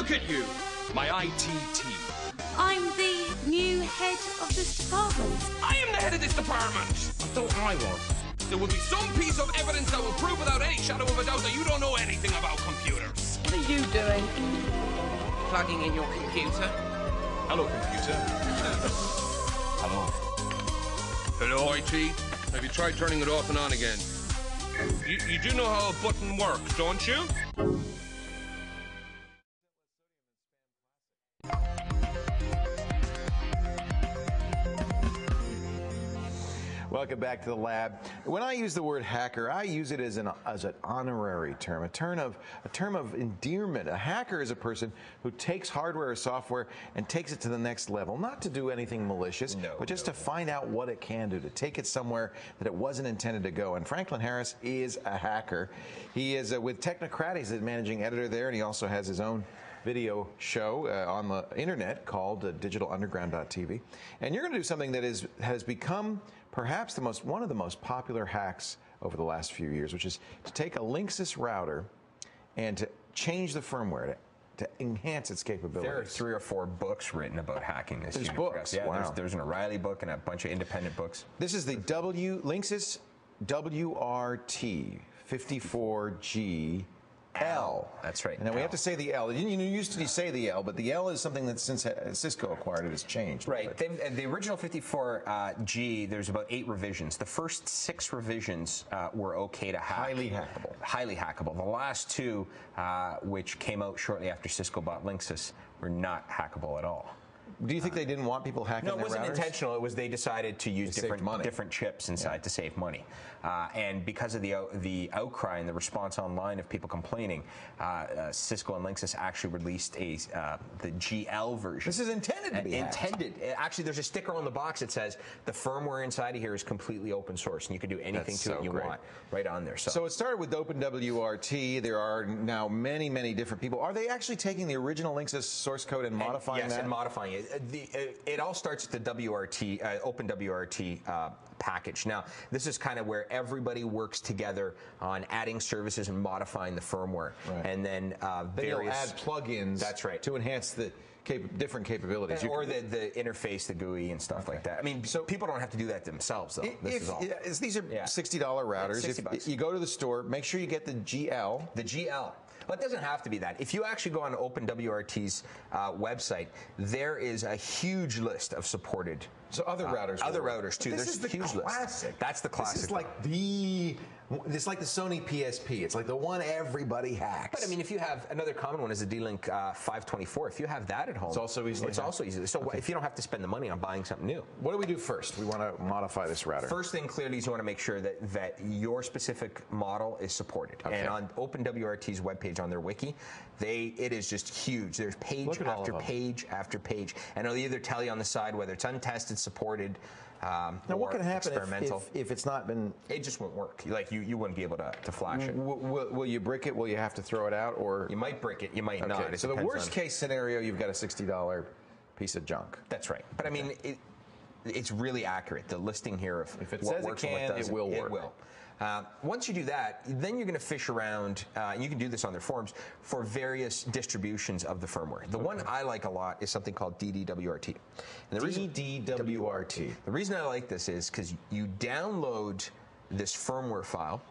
look at you, my IT team. I'm the new head of this department. I am the head of this department. I thought I was. There will be some piece of evidence that will prove without any shadow of a doubt that you don't know anything about computers. What are you doing? Plugging in your computer. Hello, computer. Hello. Hello, IT. Have you tried turning it off and on again? You, you do know how a button works, don't you? Welcome back to the lab. When I use the word hacker, I use it as an as an honorary term, a term of a term of endearment. A hacker is a person who takes hardware or software and takes it to the next level, not to do anything malicious, No, but just no, to find out what it can do, to take it somewhere that it wasn't intended to go. And Franklin Harris is a hacker. He is uh, with Technocrat. He's the managing editor there, and he also has his own video show uh, on the internet called uh, digitalunderground.tv. And you're going to do something that is has become perhaps the most one of the most popular hacks over the last few years, which is to take a Linksys router and to change the firmware to, to enhance its capabilities. There are three or four books written about hacking this There's books. Yeah, wow. there's, there's an O'Reilly book and a bunch of independent books. This is the W Linksys WRT 54G L. That's right, And then we have to say the L. You, you used to say the L, but the L is something that since uh, Cisco acquired it has changed. Right. Uh, the original 54G, there's about eight revisions. The first six revisions uh, were okay to hack. Highly hackable. Highly hackable. The last two, uh, which came out shortly after Cisco bought Linksys, were not hackable at all. Do you think they didn't want people hacking No, it wasn't routers? intentional. It was they decided to use saved different money. different chips inside to save money, uh, and because of the the outcry and the response online of people complaining, uh, uh, Cisco and Linksys actually released a uh, the GL version. This is intended to be hacked. intended. Uh, Actually, there's a sticker on the box that says the firmware inside of here is completely open source, and you can do anything That's to so it you great. want right on there. So, So it started with OpenWRT. There are now many, many different people. Are they actually taking the original Linksys source code and modifying yes, that? and modifying it. The, uh, it all starts with the WRT, uh, OpenWRT uh, package. Now, this is kind of where everybody works together on adding services and modifying the firmware, Right. and then uh, then various add plugins. That's right. To enhance the cap- different capabilities. Or the, the interface, the GUI, and stuff like that. I mean, so people don't have to do that themselves, though. this If, is all. yeah, these are Yeah. sixty dollar routers. 60 if bucks. you go to the store, make sure you get the GL. The GL. But it doesn't have to be that. If you actually go on OpenWRT's uh, website, there is a huge list of supported. So other uh, routers. other routers too. This There's is the a huge classic. list. That's the classic. This is like the. It's like the Sony PSP. It's like the one everybody hacks. But I mean, if you have another common one is a D-Link uh, 524. If you have that at home, It's also easily It's hacked. also easy. So if you don't have to spend the money on buying something new. what do we do first? We want to modify this router. First thing clearly is you want to make sure that, that your specific model is supported. Okay. And on OpenWRT's webpage on their wiki, they it is just huge. There's page Look at all after page after page, and they'll either tell you on the side whether it's untested, supported, um, now, what can happen if, if, if it's not been? it just won't work. Like you, you wouldn't be able to, to flash it. W- will, will you brick it? Will you have to throw it out? Or You might break it, you might not. It So the worst on- case scenario, you've got a sixty dollar piece of junk. That's right. But I mean, it, it's really accurate. The listing here of If it what says it works and what doesn't, will work. It will. Uh, once you do that, then you're going to fish around, uh, and you can do this on their forums, for various distributions of the firmware. The one I like a lot is something called DDWRT. And the reason- DDWRT. the reason I like this is because you download this firmware file,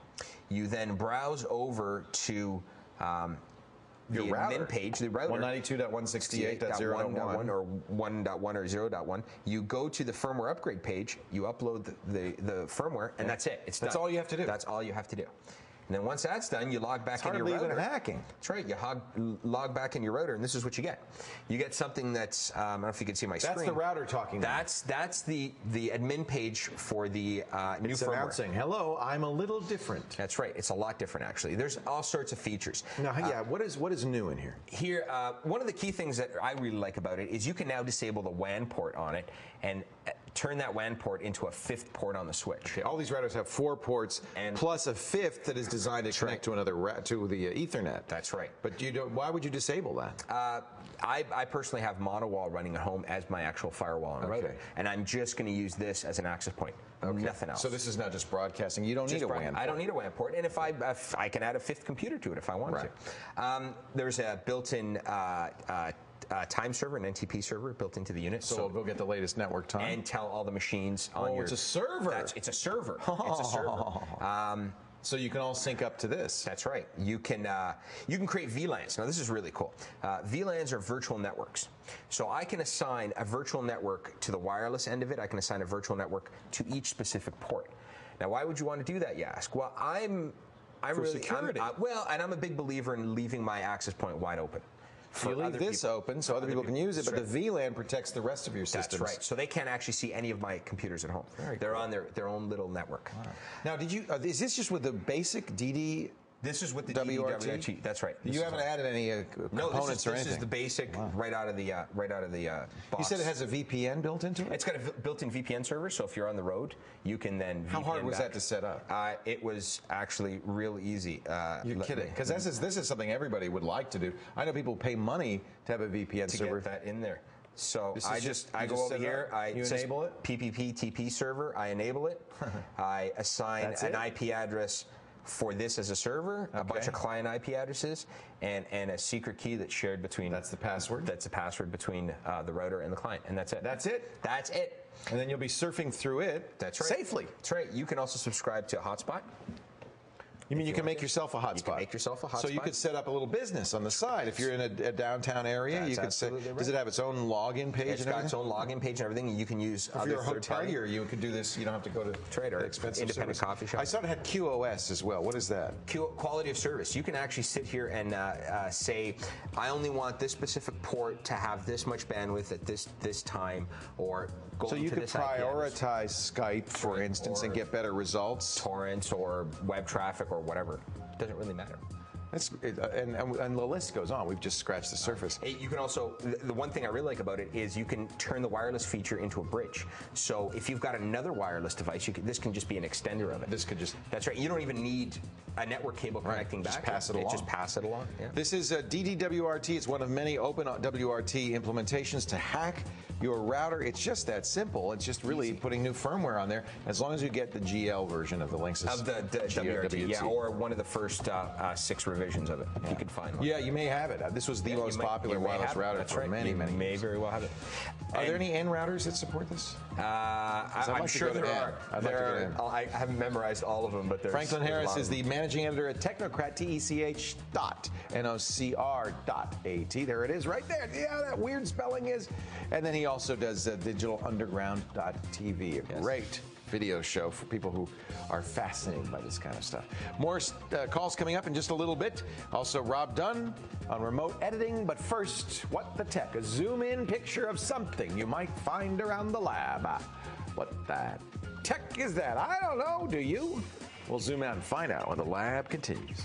you then browse over to um, Your the router. admin page, the router. 192.168.0.1. or 1.1 or 0.1. You go to the firmware upgrade page, you upload the, the, the firmware, and that's it. It's That's done. all you have to do. That's all you have to do. And then once that's done, you log back It's to your in router. hacking. That's right. You hog, log back in your router, and this is what you get. You get something that's um, I don't know if you can see my That's screen. That's the router talking now. That's that's the the admin page for the uh, new It's firmware. announcing, "Hello, I'm a little different." That's right. It's a lot different actually. There's all sorts of features. Now, yeah, what is what is new in here? Here, uh, one of the key things that I really like about it is you can now disable the WAN port on it, and uh, turn that WAN port into a fifth port on the switch. Okay, all these routers have four ports And- plus a fifth that is designed to connect right. to another ra- to the uh, Ethernet. That's right. But you don't. Why would you disable that? Uh, I, I personally have m0n0wall running at home as my actual firewall and router, and I'm just going to use this as an access point. Okay. Nothing else. So this is not just broadcasting. You don't Just need a WAN. I don't need a WAN port, and if I if I can add a fifth computer to it if I want Right. to. Um, there's a built-in uh, uh, time server, an NTP server built into the unit. So, we'll go get the latest network time. and tell all the machines on Oh, your. it's a server. That's, it's a server. It's a server. Um, so you can all sync up to this. that's right. You can uh, you can create VLANs. Now this is really cool. Uh, VLANs are virtual networks. So I can assign a virtual network to the wireless end of it. I can assign a virtual network to each specific port. Now why would you want to do that? You ask. Well, I'm I'm For really I'm- security. uh, well, and I'm a big believer in leaving my access point wide open. You leave this people- open so for other people can use it, but the VLAN protects the rest of your systems. That's right. So they can't actually see any of my computers at home. Very They're cool. on their, their own little network. Now, did you? Uh, is this just with the basic DD? This is what the WRT? DDWRT. That's right. This You haven't added any uh, No, components this is, or this anything. is the basic right out of the uh, right out of the uh, box. you said it has a VPN built into it. It's got a v- built-in VPN server, so if you're on the road, you can then. How hard VPN was back. that to set up? Uh, it was actually real easy. Uh, You're kidding, because this is this is something everybody would like to do. I know people pay money to have a VPN to server. get that in there. So I just- just, I go over here. I you enable it? PPP TP server. I enable it. I assign an? IP address for this as a server, a bunch of client IP addresses, and and a secret key that's shared between. That's the password? That's the password between uh, the router and the client, and that's it. That's it? That's it. and then you'll be surfing through it. That's right. Safely. That's right. You can also subscribe to a Hotspot. You mean you can make yourself a hotspot? You can make yourself a hotspot. So you could set up a little business on the side if you're in a, a downtown area. That's you could set. absolutely Does it have its own login page It's and got its own login page and everything. You can use If other you're a hotelier, you could do this. You don't have to go to trader expensive independent service. coffee shop. I saw it had QoS as well. What is that? Q- quality of service. You can actually sit here and uh, uh, say, I only want this specific port to have this much bandwidth at this this time, or go So you could this IP address. prioritize Skype, for Right, instance, and get better results. torrents or web traffic or whatever. It Doesn't really matter. That's, it, uh, and, and, and the list goes on. We've just scratched the surface. It- You can also, the the one thing I really like about it is you can turn the wireless feature into a bridge. So if you've got another wireless device, you can, this can just be an extender of it. This could just- That's right. You don't even need a network cable Right, connecting just back. pass it along. Just pass it along. Yeah. This is uh, DDWRT. It's one of many open WRT implementations to hack your router. It's just that simple. It's just really putting new firmware on there. As long as you get the GL version of the Linksys Of the, the WRT, yeah, or one of the first uh, uh, six of it, if you could find one. Yeah, you may have it. This was the Yeah, most may- popular wireless router for right. many, you many may years. very well have it. Are there any N routers that support this? Uh, I, I'm like sure there are. I'd like to there to are- I haven't memorized all of them, but there's Franklin a Harris is the managing editor at Technocrat, T-E-C-H dot N-O-C-R dot A-T. There it is right there. Yeah, that weird spelling is. And then he also does uh, digitalunderground.tv, a great video show for people who are fascinated by this kind of stuff. More uh, calls coming up in just a little bit. Also, Rob Dunn on remote editing. But first, what the tech? A zoom in picture of something you might find around the lab. Ah, What that tech is that? I don't know. Do you? We'll zoom out and find out when the lab continues.